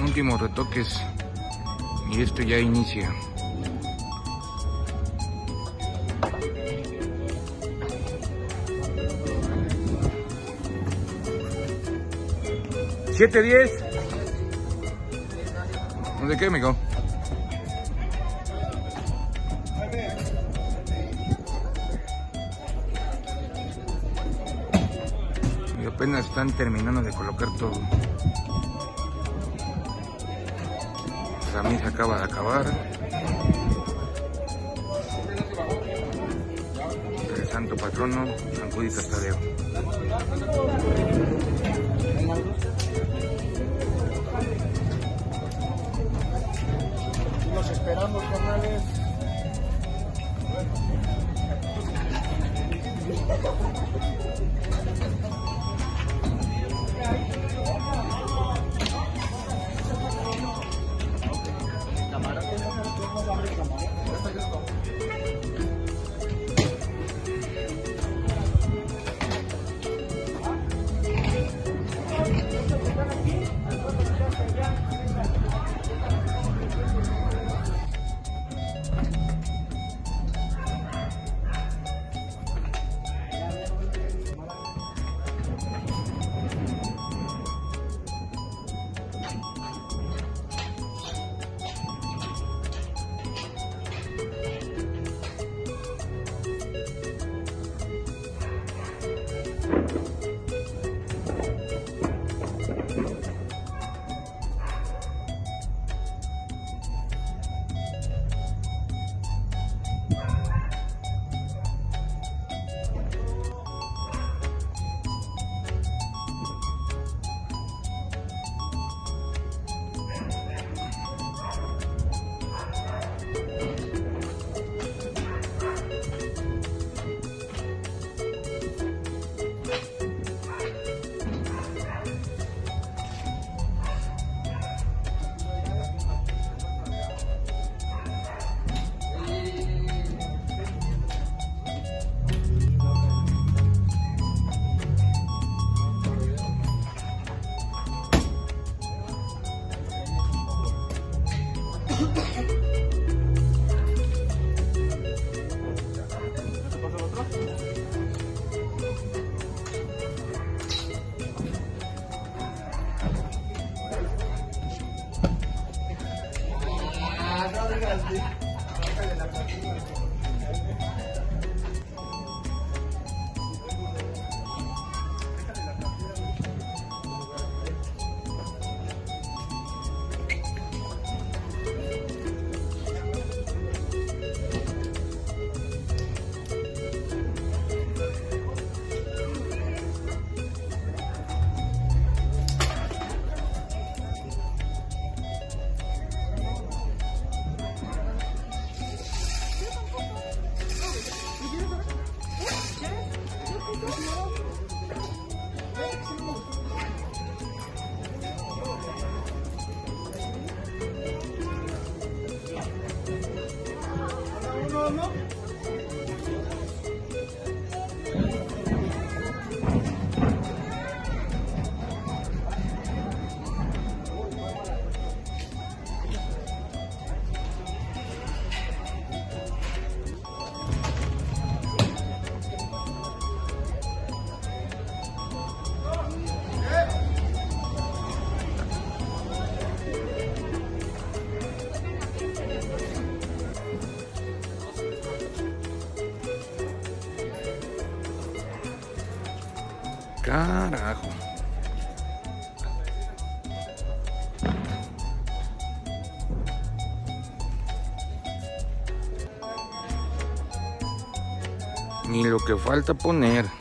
últimos retoques y esto ya inicia. ¿Siete, diez? ¿Dónde qué, amigo? Y apenas están terminando de colocar todo. La misa acaba de acabar. El santo patrono, San Juditas Tadeo. Los esperamos, carnales. Thursday. ¿no? Carajo. Ni lo que falta poner.